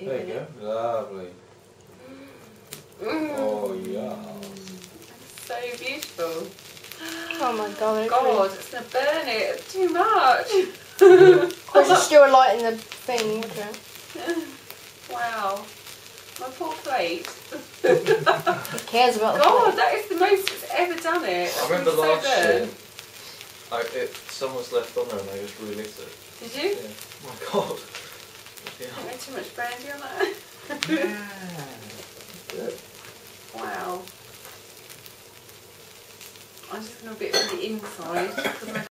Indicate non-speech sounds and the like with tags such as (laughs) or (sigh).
There you go. Lovely. Mm. Oh, yeah. So beautiful. Oh my god. God, it's gonna burn it too much. (laughs) Or just (laughs) do a light in the thing. Okay. (laughs) wow. My poor plate. Who cares about the God, plate? that is the most it's ever done it. I remember It's so last year, good. I, it, some was left on there and I just relit it. Did you? Yeah. Oh my god. Yeah. Make too much brandy on that. Good. wow. I'm just gonna bit from the inside